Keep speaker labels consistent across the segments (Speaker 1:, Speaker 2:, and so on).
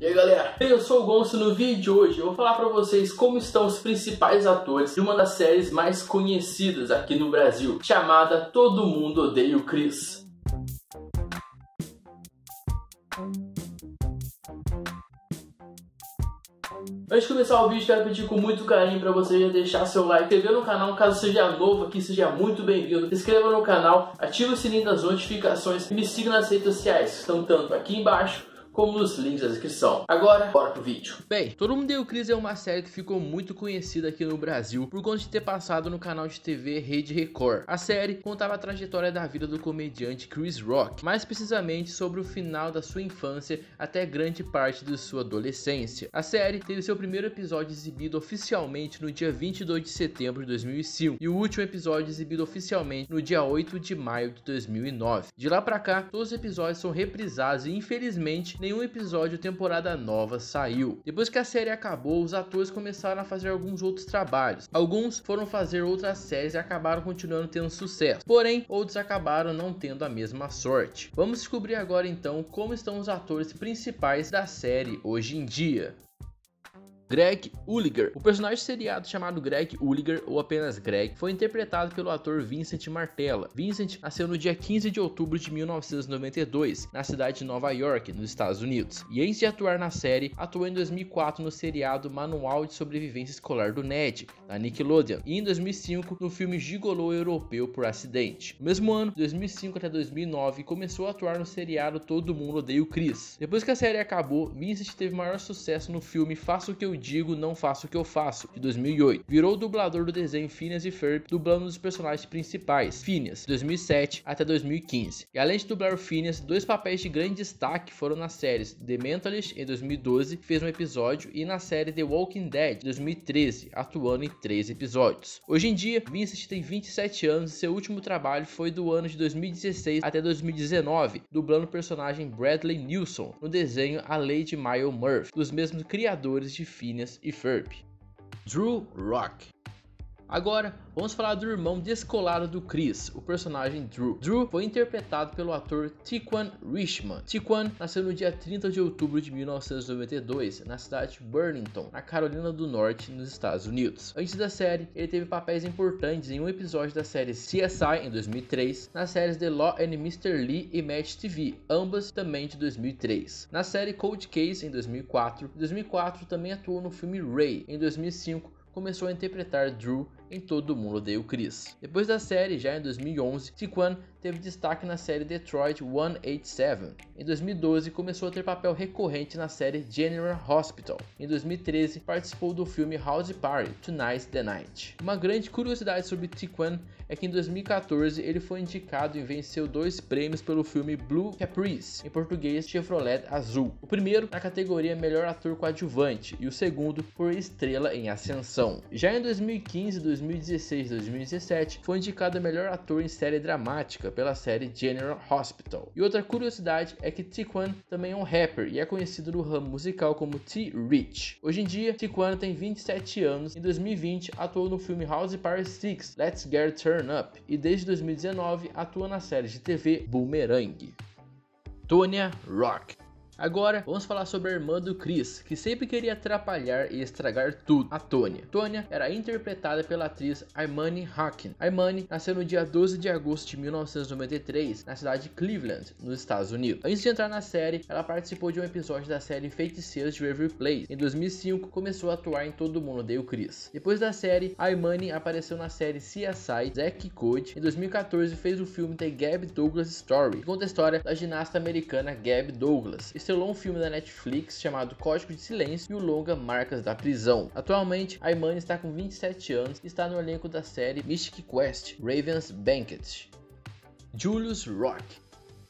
Speaker 1: E aí galera, eu sou o Gonço no vídeo de hoje eu vou falar pra vocês como estão os principais atores de uma das séries mais conhecidas aqui no Brasil, chamada Todo Mundo Odeia o Chris. Antes de começar o vídeo, quero pedir com muito carinho para você já deixar seu like, inscrever no canal caso seja novo aqui, seja muito bem-vindo. Se inscreva no canal, ative o sininho das notificações e me siga nas redes sociais, que estão tanto aqui embaixo como nos links da descrição. Agora, bora pro vídeo.
Speaker 2: Bem, Todo Mundo Deu Cris é uma série que ficou muito conhecida aqui no Brasil por conta de ter passado no canal de TV Rede Record. A série contava a trajetória da vida do comediante Chris Rock, mais precisamente sobre o final da sua infância até grande parte de sua adolescência. A série teve seu primeiro episódio exibido oficialmente no dia 22 de setembro de 2005 e o último episódio exibido oficialmente no dia 8 de maio de 2009. De lá para cá, todos os episódios são reprisados e infelizmente nenhum episódio temporada nova saiu. Depois que a série acabou, os atores começaram a fazer alguns outros trabalhos. Alguns foram fazer outras séries e acabaram continuando tendo sucesso. Porém, outros acabaram não tendo a mesma sorte. Vamos descobrir agora então como estão os atores principais da série hoje em dia. Greg Ulliger. O personagem seriado chamado Greg Ulliger, ou apenas Greg, foi interpretado pelo ator Vincent Martella. Vincent nasceu no dia 15 de outubro de 1992, na cidade de Nova York, nos Estados Unidos. E antes de atuar na série, atuou em 2004 no seriado Manual de Sobrevivência Escolar do Ned, da Nickelodeon, e em 2005 no filme Gigolô Europeu por Acidente. No mesmo ano, 2005 até 2009, começou a atuar no seriado Todo Mundo Odeia o Chris. Depois que a série acabou, Vincent teve maior sucesso no filme Faça o que eu digo, não faço o que eu faço, de 2008. Virou dublador do desenho Phineas e Ferb, dublando os personagens principais, Phineas, 2007 até 2015. E além de dublar o Phineas, dois papéis de grande destaque foram nas séries The Mentalist, em 2012, fez um episódio, e na série The Walking Dead, de 2013, atuando em três episódios. Hoje em dia, Vincent tem 27 anos e seu último trabalho foi do ano de 2016 até 2019, dublando o personagem Bradley Nilsson no desenho A Lady Mile Murphy, dos mesmos criadores de Phineas Phineas e Ferb. Drew Rock Agora, vamos falar do irmão descolado do Chris, o personagem Drew. Drew foi interpretado pelo ator Tiquan Richman. Tiquan nasceu no dia 30 de outubro de 1992, na cidade de Burlington, na Carolina do Norte, nos Estados Unidos. Antes da série, ele teve papéis importantes em um episódio da série CSI em 2003, nas séries The Law and Mr. Lee e Match TV, ambas também de 2003. Na série Cold Case em 2004, em 2004 também atuou no filme Ray. Em 2005, começou a interpretar Drew em Todo Mundo Odeia o Chris. Depois da série, já em 2011, Tiquan teve destaque na série Detroit 187. Em 2012, começou a ter papel recorrente na série General Hospital. Em 2013, participou do filme House Party Tonight's the Night. Uma grande curiosidade sobre Tiquan é que em 2014 ele foi indicado e venceu dois prêmios pelo filme Blue Caprice, em português Chevrolet Azul. O primeiro na categoria Melhor Ator Coadjuvante e o segundo por Estrela em Ascensão. Já em 2015 2016 e 2017, foi indicado melhor ator em série dramática pela série General Hospital. E outra curiosidade é que Tiquan também é um rapper e é conhecido no ramo musical como T-Rich. Hoje em dia, Tiquan tem 27 anos. Em 2020, atuou no filme House Party 6 Let's Get Turn Up e desde 2019 atua na série de TV Boomerang. Tonya Rock Agora, vamos falar sobre a irmã do Chris, que sempre queria atrapalhar e estragar tudo, a Tonya. Tonya era interpretada pela atriz Armani Hawkin. Armani nasceu no dia 12 de agosto de 1993, na cidade de Cleveland, nos Estados Unidos. Antes de entrar na série, ela participou de um episódio da série Feiticeiros de River Place. Em 2005, começou a atuar em Todo Mundo Odeia o Chris. Depois da série, Armani apareceu na série CSI Zack Code. Em 2014, fez o filme The Gab Douglas Story, que conta a história da ginasta americana Gab Douglas estrelou um filme da Netflix chamado Código de Silêncio e o longa Marcas da Prisão. Atualmente, a Imani está com 27 anos e está no elenco da série Mystic Quest Raven's Banquet. Julius Rock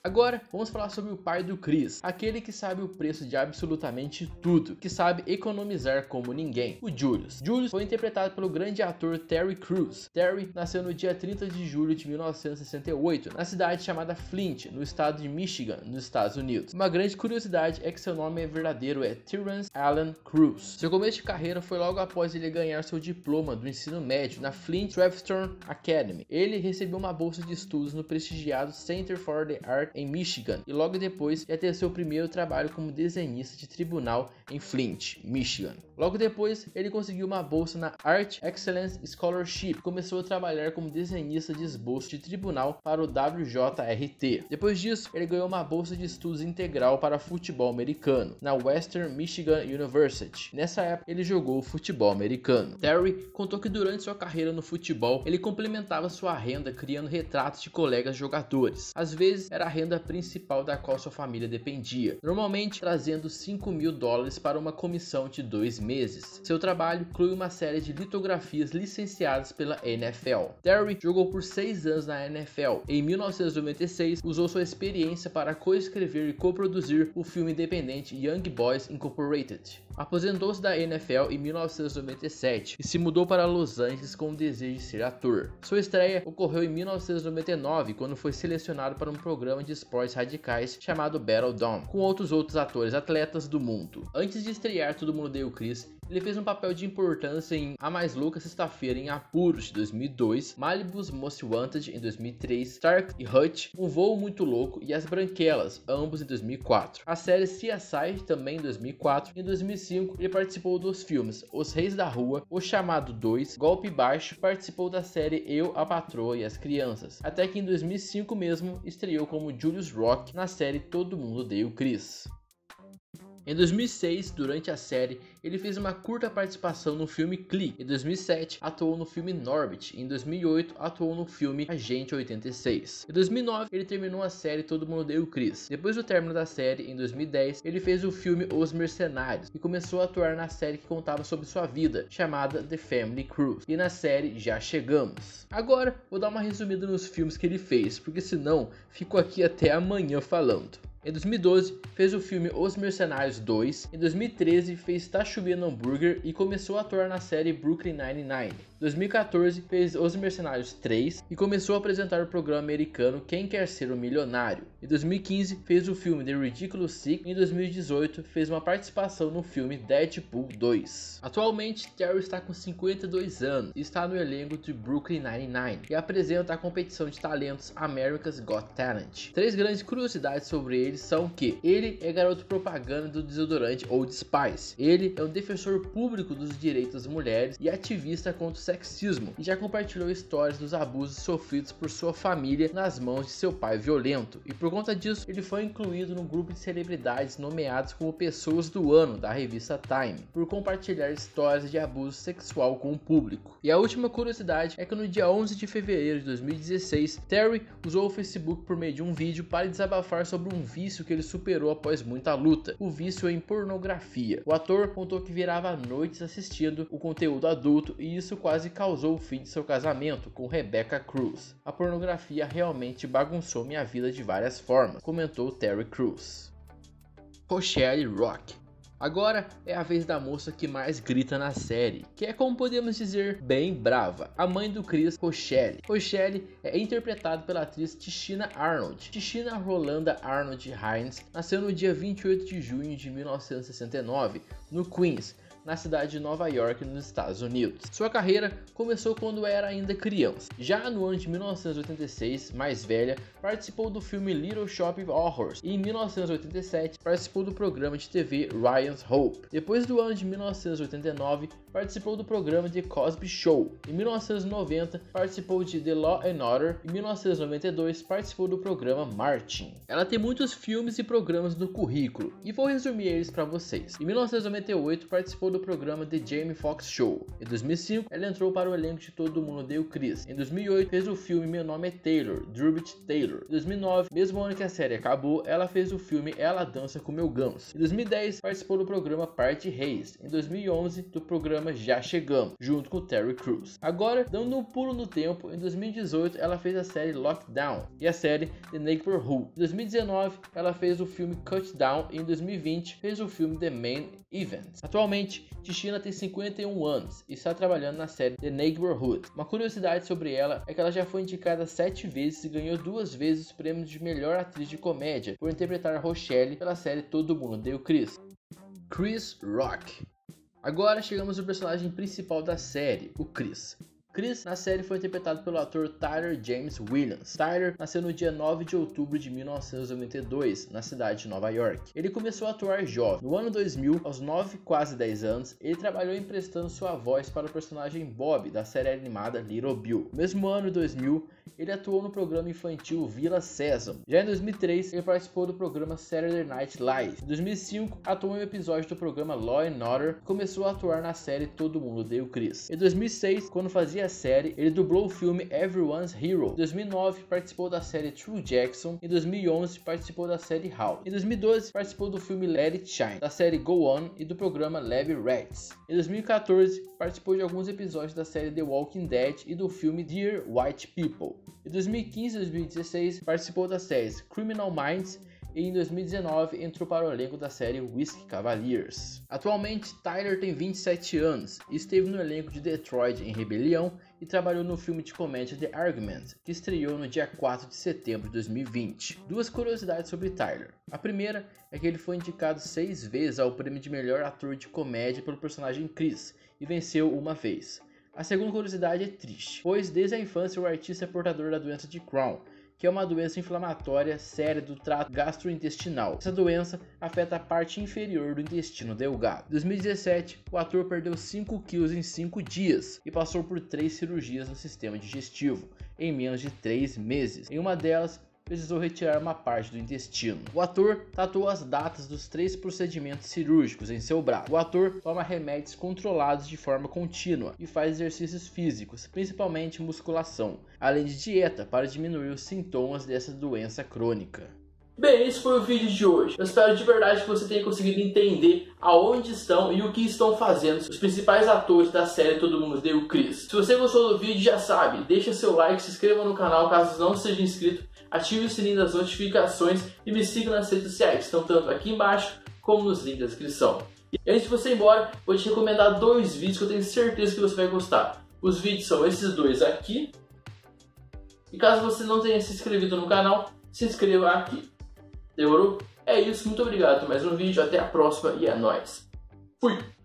Speaker 2: Agora, vamos falar sobre o pai do Chris, aquele que sabe o preço de absolutamente tudo, que sabe economizar como ninguém, o Julius. Julius foi interpretado pelo grande ator Terry Crews. Terry nasceu no dia 30 de julho de 1968, na cidade chamada Flint, no estado de Michigan, nos Estados Unidos. Uma grande curiosidade é que seu nome verdadeiro é Terrence Allen Crews. Seu começo de carreira foi logo após ele ganhar seu diploma do ensino médio na Flint Trevston Academy. Ele recebeu uma bolsa de estudos no prestigiado Center for the Art em Michigan, e logo depois ia ter seu primeiro trabalho como desenhista de tribunal em Flint, Michigan. Logo depois, ele conseguiu uma bolsa na Art Excellence Scholarship e começou a trabalhar como desenhista de esboço de tribunal para o WJRT. Depois disso, ele ganhou uma bolsa de estudos integral para futebol americano na Western Michigan University. Nessa época, ele jogou futebol americano. Terry contou que durante sua carreira no futebol, ele complementava sua renda criando retratos de colegas jogadores. Às vezes, era a renda principal da qual sua família dependia, normalmente trazendo 5 mil dólares para uma comissão de dois meses. Seu trabalho inclui uma série de litografias licenciadas pela NFL. Terry jogou por seis anos na NFL. Em 1996, usou sua experiência para coescrever e coproduzir o filme independente Young Boys Incorporated. Aposentou-se da NFL em 1997 e se mudou para Los Angeles com o desejo de ser ator. Sua estreia ocorreu em 1999, quando foi selecionado para um programa de esportes radicais chamado Battle Dome, com outros outros atores atletas do mundo. Antes de estrear Todo Mundo Deu Chris, ele fez um papel de importância em A Mais Louca Sexta-feira em Apuros de 2002, Malibu's Most Wanted em 2003, Stark e Hutch, Um Voo Muito Louco e As Branquelas, ambos em 2004. A série CSI também em 2004. Em 2005 ele participou dos filmes Os Reis da Rua, O Chamado 2, Golpe Baixo, participou da série Eu, a Patroa e as Crianças. Até que em 2005 mesmo estreou como Julius Rock na série Todo Mundo Deu Chris. Em 2006, durante a série, ele fez uma curta participação no filme Click. Em 2007, atuou no filme Norbit. Em 2008, atuou no filme Agente 86. Em 2009, ele terminou a série Todo Mundo Deu Chris. Depois do término da série, em 2010, ele fez o filme Os Mercenários e começou a atuar na série que contava sobre sua vida, chamada The Family Cruise. E na série Já Chegamos. Agora, vou dar uma resumida nos filmes que ele fez, porque senão fico aqui até amanhã falando. Em 2012, fez o filme Os Mercenários 2. Em 2013, fez Tá Chovendo Hambúrguer e começou a atuar na série Brooklyn Nine-Nine. Em 2014, fez Os Mercenários 3 e começou a apresentar o programa americano Quem Quer Ser um Milionário. Em 2015, fez o filme The Ridiculous Six e em 2018 fez uma participação no filme Deadpool 2. Atualmente, Terry está com 52 anos e está no elenco de Brooklyn Nine-Nine e apresenta a competição de talentos America's Got Talent. Três grandes curiosidades sobre ele são que ele é garoto propaganda do desodorante Old Spice. Ele é um defensor público dos direitos das mulheres e ativista contra o sexismo e já compartilhou histórias dos abusos sofridos por sua família nas mãos de seu pai violento. E por conta disso, ele foi incluído no grupo de celebridades nomeados como pessoas do ano da revista Time, por compartilhar histórias de abuso sexual com o público. E a última curiosidade é que no dia 11 de fevereiro de 2016, Terry usou o Facebook por meio de um vídeo para desabafar sobre um vício que ele superou após muita luta, o vício em pornografia. O ator contou que virava noites assistindo o conteúdo adulto e isso quase causou o fim de seu casamento com Rebecca Cruz. A pornografia realmente bagunçou minha vida de várias formas, comentou Terry Crews. Rochelle Rock Agora é a vez da moça que mais grita na série, que é como podemos dizer, bem brava, a mãe do Chris, Rochelle. Rochelle é interpretada pela atriz Tishina Arnold. Tishina Rolanda Arnold Hines nasceu no dia 28 de junho de 1969, no Queens, na cidade de Nova York, nos Estados Unidos. Sua carreira começou quando era ainda criança. Já no ano de 1986, mais velha, participou do filme Little Shop of Horrors e em 1987 participou do programa de TV Ryan's Hope. Depois do ano de 1989, participou do programa The Cosby Show. Em 1990, participou de The Law and Order. Em 1992, participou do programa Martin. Ela tem muitos filmes e programas no currículo e vou resumir eles para vocês. Em 1998, participou do programa The Jamie Foxx Show. Em 2005, ela entrou para o elenco de Todo Mundo Deu Chris. Em 2008, fez o filme Meu Nome é Taylor, Drubit Taylor. Em 2009, mesmo ano que a série acabou, ela fez o filme Ela Dança com Meu Ganso. Em 2010, participou do programa Party Reis. Em 2011, do programa Já Chegamos, junto com Terry Crews. Agora, dando um pulo no tempo, em 2018, ela fez a série Lockdown e a série The Neighborhood. Em 2019, ela fez o filme Cut Down e em 2020 fez o filme The Main Event. Atualmente, Tichina tem 51 anos e está trabalhando na série The Neighborhood. Uma curiosidade sobre ela é que ela já foi indicada sete vezes e ganhou duas vezes os prêmios de melhor atriz de comédia por interpretar Rochelle pela série Todo Mundo Deu Chris. Chris Rock. Agora chegamos ao personagem principal da série, o Chris. Chris na série foi interpretado pelo ator Tyler James Williams. Tyler nasceu no dia 9 de outubro de 1992, na cidade de Nova York. Ele começou a atuar jovem. No ano 2000, aos 9, quase 10 anos, ele trabalhou emprestando sua voz para o personagem Bob da série animada Little Bill. No mesmo ano 2000, ele atuou no programa infantil Vila Sésamo. Já em 2003, ele participou do programa Saturday Night Live. Em 2005, atuou em um episódio do programa Law and Order e começou a atuar na série Todo Mundo o Chris. Em 2006, quando fazia a série, ele dublou o filme Everyone's Hero. Em 2009, participou da série True Jackson. Em 2011, participou da série How. Em 2012, participou do filme Let It Shine, da série Go On e do programa Levy Rats. Em 2014, participou de alguns episódios da série The Walking Dead e do filme Dear White People. Em 2015 e 2016, participou das séries Criminal Minds e em 2019 entrou para o elenco da série Whiskey Cavaliers. Atualmente, Tyler tem 27 anos e esteve no elenco de Detroit em Rebelião e trabalhou no filme de comédia The Argument, que estreou no dia 4 de setembro de 2020. Duas curiosidades sobre Tyler. A primeira é que ele foi indicado seis vezes ao prêmio de melhor ator de comédia pelo personagem Chris e venceu uma vez. A segunda curiosidade é triste, pois desde a infância o artista é portador da doença de Crohn, que é uma doença inflamatória séria do trato gastrointestinal. Essa doença afeta a parte inferior do intestino delgado. Em 2017, o ator perdeu 5 quilos em 5 dias e passou por 3 cirurgias no sistema digestivo em menos de 3 meses. Em uma delas, precisou retirar uma parte do intestino. O ator tatuou as datas dos três procedimentos cirúrgicos em seu braço. O ator toma remédios controlados de forma contínua e faz exercícios físicos, principalmente musculação, além de dieta para diminuir os sintomas dessa doença crônica.
Speaker 1: Bem, esse foi o vídeo de hoje. Eu espero de verdade que você tenha conseguido entender aonde estão e o que estão fazendo os principais atores da série Todo Mundo Deu Chris. Se você gostou do vídeo, já sabe, deixa seu like, se inscreva no canal caso não seja inscrito, ative o sininho das notificações e me siga nas redes sociais, estão tanto aqui embaixo como nos links da descrição. E antes de você ir embora, vou te recomendar dois vídeos que eu tenho certeza que você vai gostar. Os vídeos são esses dois aqui. E caso você não tenha se inscrito no canal, se inscreva aqui. Demorou? É isso, muito obrigado por mais um vídeo, até a próxima e é nóis. Fui!